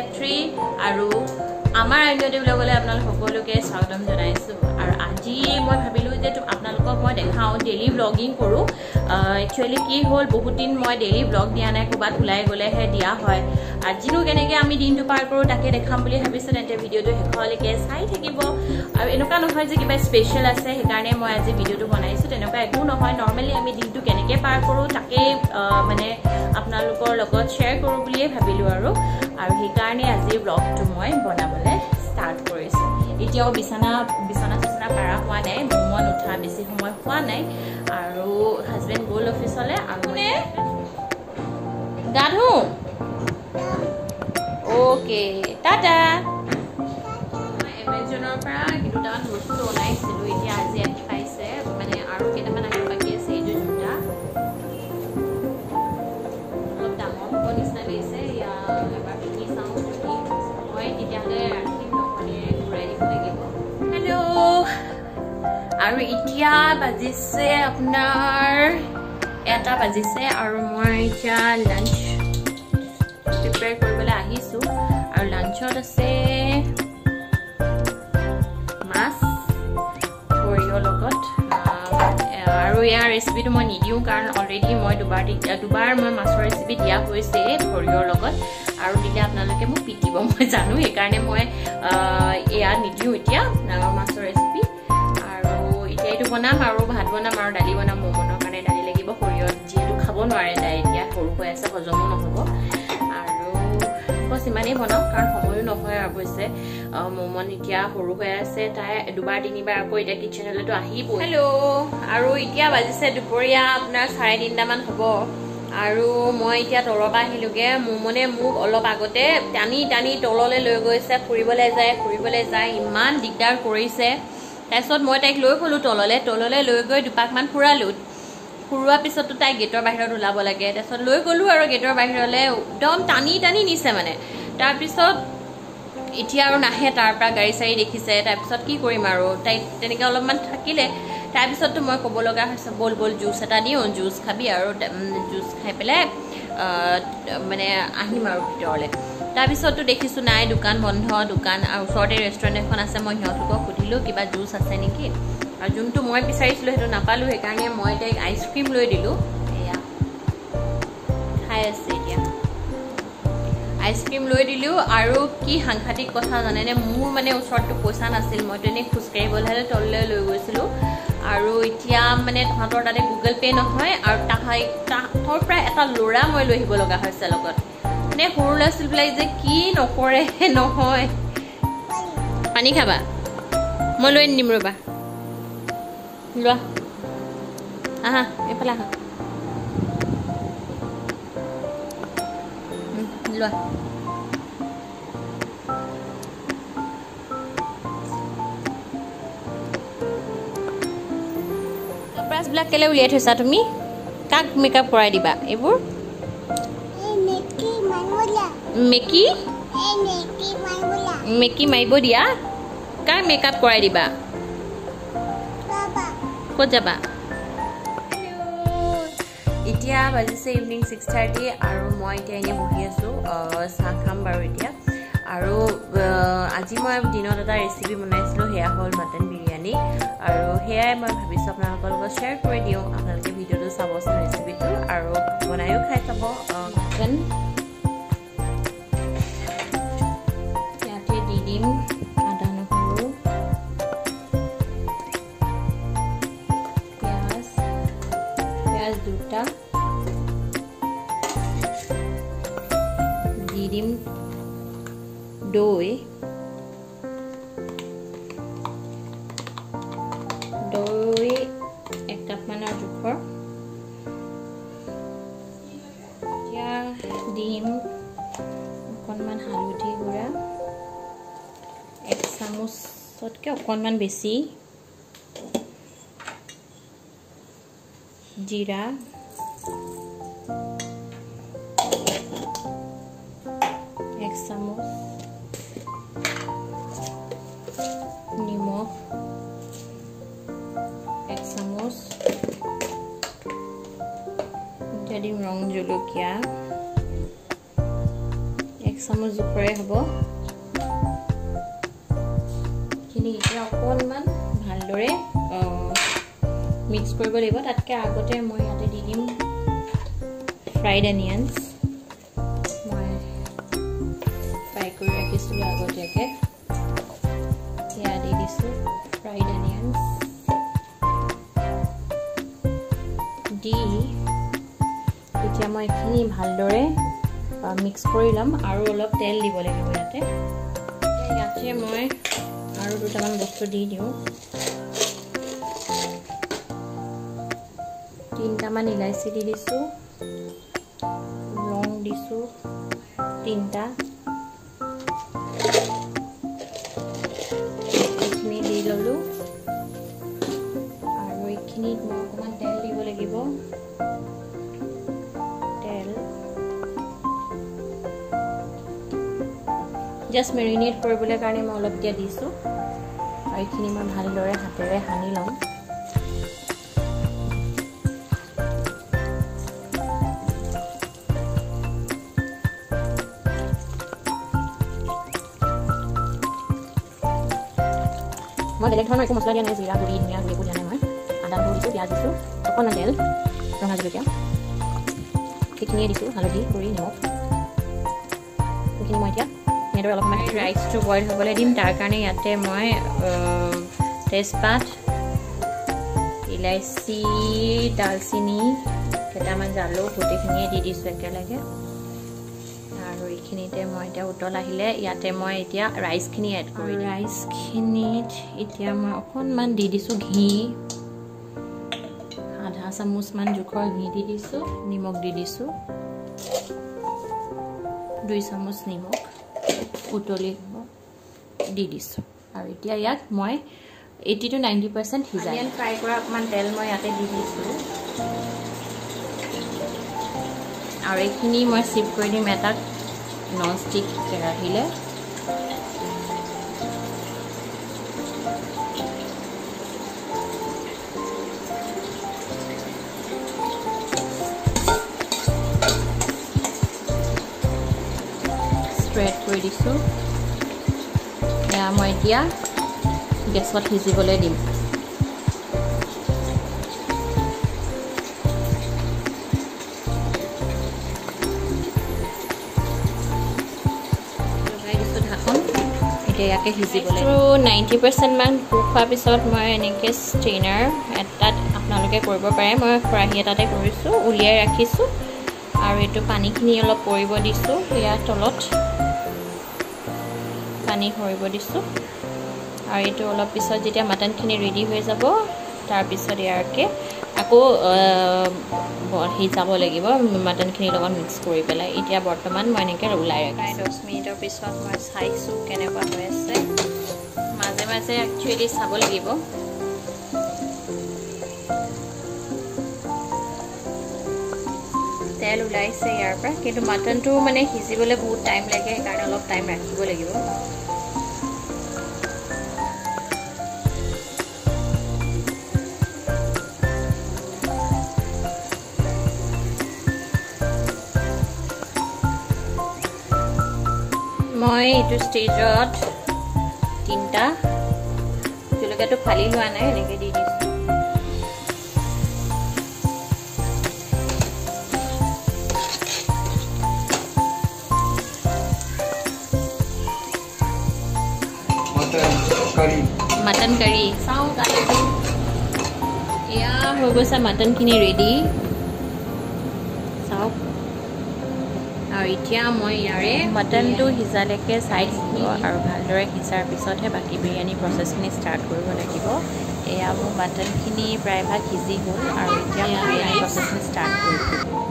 F three আৰু আমাৰ আইডিয়টি ব্লগলৈ আপোনালোক সকলোকে স্বাগতম জনাইছোঁ। আৰু আজি মই ভাবিলোঁ যে আপোনালোকক মই দেখাওঁ ডেইলি ব্লগিং কৰোঁ। একচুৱেলি কি হ'ল বহুত দিন মই ডেইলি ব্লগ দিয়া নাই ক'ৰবাত ওলাই গ'লেহে দিয়া হয়। আজিনো কেনেকৈ আমি দিনটো পাৰ কৰোঁ তাকে দেখাম বুলি ভাবিছোঁ তেন্তে ভিডিঅ'টো শেষলৈকে চাই থাকিব। আৰু এনেকুৱা নহয় যে কিবা স্পেচিয়েল আছে সেইকাৰণে মই আজি ভিডিঅ'টো বনাইছোঁ তেনেকুৱা একো নহয়। নৰ্মেলি আমি দিনটো কেনেকৈ পাৰ কৰোঁ তাকেই মানে লগত শ্বেয়াৰ কৰোঁ বুলিয়েই ভাবিলোঁ আৰু। আৰু সেইকাৰণে আজিৰ ব্লগটো মই বনাবলৈ ষ্টাৰ্ট কৰিছোঁ। এতিয়াও বিচনা বিচনা চিচনা পাৰা হোৱা নাই মন উঠা বেছি সময় হোৱা নাই। আৰু হাজবেণ্ড গ'ল অফিচলৈ আৰু মানে গা ধুওঁ অ'কে টাটা। এমেজনৰ পৰা দুটামান বস্তু আৰু এতিয়া বাজিছে আপোনাৰ এটা বাজিছে আৰু মই এতিয়া লাঞ্চ প্ৰিপেয়াৰ কৰিবলৈ আহিছোঁ। আৰু লাঞ্চত আছে মাছ সৰিয়হৰ লগত। আৰু ইয়াৰ ৰেচিপিটো মই নিদিওঁ কাৰণ অলৰেডি মই দুবাৰ দুবাৰ মই মাছৰ ৰেচিপি দিয়া হৈছে সৰিয়হৰ লগত। আৰু দিলে আপোনালোকে মোক পিটিব মই জানো। সেইকাৰণে মই এয়া নিদিওঁ এতিয়া মাছৰ ৰেচিপি বনাম আৰু ভাত বনাম আৰু দালি বনাম মমনৰ কাৰণে দালি লাগিব সৰিয়হ যিহেতু খাব নোৱাৰে তাই এতিয়া সৰু হৈ আছে হজমো নহ'ব। আৰু বছ ইমানেই বনাওঁ কাৰণ সময়ো নহয় অৱশ্যে মমন এতিয়া সৰু হৈ আছে তাই দুবাৰ তিনিবাৰ আকৌ এতিয়া কিটচেনলৈতো আহিব হেল্ল' আৰু এতিয়া বাজিছে দুপৰীয়া আপোনাৰ চাৰে তিনিটামান হ'ব। আৰু মই এতিয়া তলৰ পৰা আহিলোগৈ মমনে মোক অলপ আগতে টানি টানি তললৈ লৈ গৈছে ফুৰিবলৈ যায় ফুৰিবলৈ যায় ইমান দিগদাৰ কৰিছে। তাৰপিছত মই তাইক লৈ গ'লোঁ তললৈ। তললৈ লৈ গৈ দুপাকমান ফুৰালোঁ। ফুৰোৱাৰ পিছতো তাই গেটৰ বাহিৰত ওলাব লাগে। তাৰপিছত লৈ গ'লোঁ আৰু গেটৰ বাহিৰলৈ। একদম টানি টানি নিছে মানে। তাৰপিছত এতিয়া আৰু নাহে তাৰ পৰা গাড়ী চাড়ী দেখিছে। তাৰপিছত কি কৰিম আৰু? তাইক তেনেকৈ অলপমান থাকিলে। তাৰপিছততো মই ক'ব লগা হৈছে ব'ল ব'ল জুচ এটা দিওঁ জুচ খাবি আৰু জুচ খাই পেলাই মানে আহিম আৰু ভিতৰলৈ। তাৰপিছতো দেখিছোঁ নাই দোকান বন্ধ দোকান আৰু ওচৰতে ৰেষ্টুৰেণ্ট এখন আছে মই সিহঁতলোকক সুধিলোঁ কিবা জুচ আছে নেকি? আৰু যোনটো মই বিচাৰিছিলোঁ সেইটো নাপালোঁ সেইকাৰণে মই তাইক আইচক্ৰীম লৈ দিলোঁ। এয়া খাই আছে এতিয়া। আইচক্ৰীম লৈ দিলোঁ আৰু কি সাংঘাতিক কথা জানেনে মোৰ মানে ওচৰততো পইচা নাছিল মইতো এনেই খোজকাঢ়িবলৈ তললৈ লৈ গৈছিলোঁ। আৰু এতিয়া মানে তাহাঁতৰ তাতে গুগল পে' নহয় আৰু তাহাই তাহাঁতৰ পৰা এটা ল'ৰা মই লৈ আহিব লগা হৈছে লগত। মানে সৰু ল'ৰা ছোৱালীবিলাক যে কি নকৰে নহয়। পানী খাবা। মই লৈ আনিম ৰ'বা। লোৱা। আহা এইফালে আহা। লোৱা। ব্ৰাছবিলাক কেলৈ উলিয়াই থৈছা তুমি? কাক মেকআপ কৰাই দিবা? এইবোৰ? মেকি? মেকি মাৰিব দিয়া। কাৰ মেকআপ কৰাই দিবা? ক'ত যাবা? এতিয়া বাজিছে ইভিনিং ছিক্স থাৰ্টি আৰু মই এতিয়া এনেই বহি আছোঁ চাহ খাম বাৰু এতিয়া। আৰু আজি মই দিনত এটা ৰেচিপি বনাইছিলোঁ সেয়া হ'ল মাটন বিৰিয়ানী। আৰু সেয়াই মই ভাবিছোঁ আপোনালোকৰ লগত শ্বেয়াৰ কৰি দিওঁ। আপোনালোকে ভিডিঅ'টো চাবচোন ৰেচিপিটো আৰু বনায়ো খাই চাব মাটন দুটা। দি দিম দৈ। দৈ এক কাপমানৰ জোখৰ। এতিয়া দিম অকণমান হালধি গুড়া। এক চামুচতকৈ অকণমান বেছি। জিৰা এক চামুচ নিমখ এক চামুচ এতিয়া দিম ৰং জলকীয়া চামুচ জোখৰে হ'ব এইখিনি এতিয়া অকণমান ভালদৰে মিক্স কৰিব লাগিব। তাতকৈ আগতে মই ইয়াতে দি দিম ফ্ৰাইড অনিয়নছ মই ফ্ৰাই কৰি ৰাখিছিলোঁ আগতীয়াকৈ। সেয়া দি দিছোঁ ফ্ৰাইড অনিয়নছ দি এতিয়া মই এইখিনি ভালদৰে মিক্স কৰি ল'ম আৰু অলপ তেল দিব লাগিব ইয়াতে। ইয়াতে মই আৰু দুটামান বস্তু দি দিওঁ। তিনিটামান ইলাচি দি দিছোঁ লং দিছোঁ তিনিটা। এইখিনি দি ল'লোঁ। আৰু এইখিনিত মই অকণমান তেল দিব লাগিব। তেল। জাষ্ট মেৰিনেট কৰিবলৈ কাৰণে মই অলপ দিয়া দিছোঁ। আৰু এইখিনি মই ভালদৰে হাতেৰে সানি ল'ম। মই বেলেগ ধৰণৰ একো মছলা দিয়া নাই জিৰা গুড়ি ধনিয়া গুড়ি একো দিয়া নাই মই আদা নহৰু দিছোঁ পিঁয়াজ দিছোঁ অকণমান তেল ৰঙা জলকীয়া সেইখিনিয়ে দিছোঁ হালধি গুড়ি নিমখ সেইখিনি মই এতিয়া এনেদৰে অলপ সময় ৰাইচটো বইল হ'বলৈ দিম তাৰ কাৰণে ইয়াতে মই তেজপাত ইলাচি ডালচেনি কেইটামান জালুক গোটেইখিনিয়ে দি দিছোঁ একেলগে আৰু এইখিনিতে মই এতিয়া উতল আহিলে ইয়াতে মই এতিয়া ৰাইচখিনি এড কৰি ৰাইচখিনিত এতিয়া মই অকণমান দি দিছোঁ ঘি। আধা চামুচমান জোখৰ ঘি দি দিছোঁ নিমখ দি দিছোঁ। দুই চামুচ নিমখ উতলি দি দিছোঁ। আৰু এতিয়া ইয়াত মই এইটি টু নাইণ্টি পাৰ্চেণ্ট সিজাই ফ্ৰাই কৰা অকণমান তেল মই ইয়াতে দি দিছোঁ। আৰু এইখিনি মই চিপ কৰি দিম এটা নন ষ্টিক কেৰাহীলে স্প্ৰেড কৰি দিছোঁ। এয়া মই এতিয়া গেছত সিজিবলৈ দিম। ইয়াকে সিজিবলৈ পাৰ্চেণ্টমান কুক হোৱাৰ পিছত মই এনেকৈ ষ্ট্ৰেইনাৰ এটাত আপোনালোকে কৰিব পাৰে। মই খৰাহী এটাতে কৰিছোঁ উলিয়াই ৰাখিছোঁ আৰু এইটো পানীখিনি অলপ পৰিব দিছোঁ ইয়াৰ তলত পানী সৰিব দিছোঁ। আৰু এইটো অলপ পিছত যেতিয়া মাটনখিনি ৰেডি হৈ যাব তাৰপিছত ইয়াকে আকৌ সিজাব লাগিব মাটনখিনিৰ লগত মিক্স কৰি পেলাই। এতিয়া বৰ্তমান মই এনেকৈ ওলাই ৰাখিছোঁ দহ মিনিটৰ পিছত মই চাইছোঁ কেনেকুৱা হৈ আছে। মাজে মাজে একচুৱেলি চাব লাগিব। তেল ওলাইছে ইয়াৰ পৰা কিন্তু মাটনটো মানে সিজিবলৈ বহুত টাইম লাগে সেইকাৰণে অলপ টাইম ৰাখিব লাগিব। মই এইটো ষ্টেজত তিনিটা। জলকীয়াটো ফালি লোৱা নাই এনেকৈ দি দিছোঁ। Mutton curry. চাওঁ এয়া হৈ গৈছে মাটনখিনি ৰেডি আৰু এতিয়া মই ইয়াৰে মাটনটো সিজালৈকে চাই থাকিব আৰু ভালদৰে সিজাৰ পিছতহে বাকী বিৰিয়ানী প্ৰচেছখিনি ষ্টাৰ্ট কৰিব লাগিব। এয়া মোৰ মাটনখিনি প্ৰায়ভাগ সিজি গ'ল আৰু এতিয়া মই বিৰিয়ানী প্ৰচেছখিনি ষ্টাৰ্ট কৰিছোঁ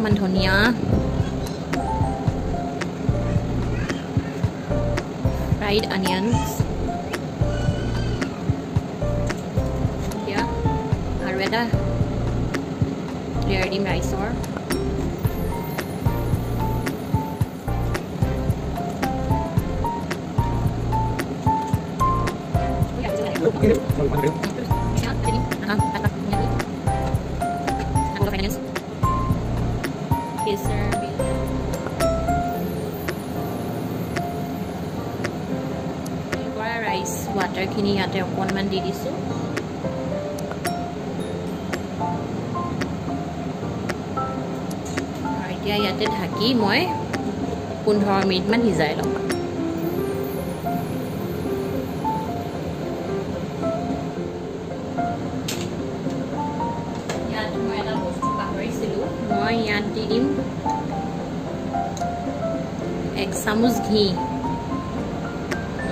অকণমান ধনিয়া ফ্ৰাইড অনিয়নছ এতিয়া আৰু এটা দিম ৰাইচৰ ৰাইচ ৱাটাৰখিনি ইয়াতে অকণমান দি দিছোঁ আৰু এতিয়া ইয়াতে ঢাকি মই পোন্ধৰ মিনিটমান সিজাই ল'ম চামুচ ঘি।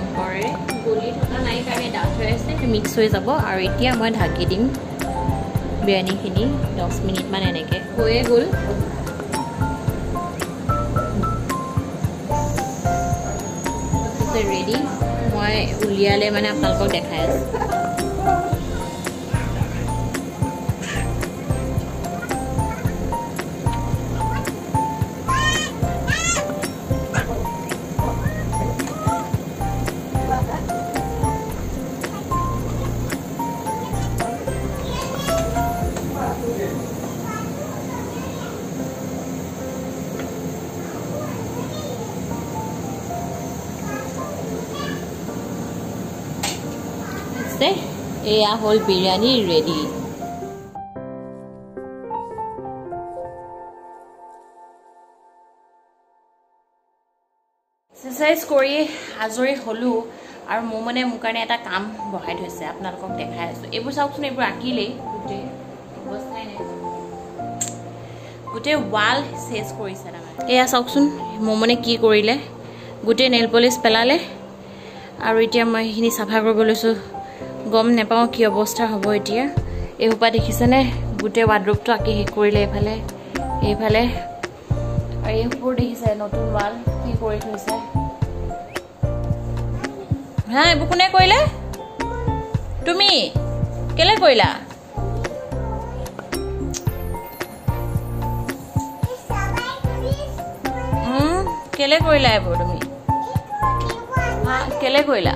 ওপৰেৰে গলি থকা নাই কাৰণে ডাঠ হৈ আছে মিক্স হৈ যাব। আৰু এতিয়া মই ঢাকি দিম বিৰিয়ানীখিনি দহ মিনিটমান এনেকৈ। হৈয়ে গ'ল। ৰেডি মই উলিয়ালে মানে আপোনালোকক দেখাই আছে। এয়া হ'ল বিৰিয়ানী ৰেডি। এক্সাৰচাইজ কৰি আজৰি হ'লোঁ আৰু মোৰ মানে মোৰ কাৰণে এটা কাম বহাই থৈছে আপোনালোকক দেখাই আছোঁ। এইবোৰ চাওকচোন এইবোৰ আঁকিলেই গোটেই অৱস্থাই নাই। গোটেই ৱাল চেজ কৰিছে তাৰমানে। এয়া চাওকচোন মোৰ মানে কি কৰিলে গোটেই নেইল পলিচ পেলালে আৰু এতিয়া মই সেইখিনি চাফা কৰিব লৈছোঁ। গম নাপাওঁ কি অৱস্থা হ'ব এতিয়া। এইসোপা দেখিছেনে? গোটেই ৱাৰ্ডৰোবটো আঁকি শেষ কৰিলে এইফালে এইফালে। আৰু এইবোৰ দেখিছে নতুন ৱাল কি কৰি থৈছে। হা এইবোৰ কোনে কৰিলে? তুমি? কেলে কৰিলা? কেলে কৰিলা এইবোৰ তুমি? কেলে কৰিলা?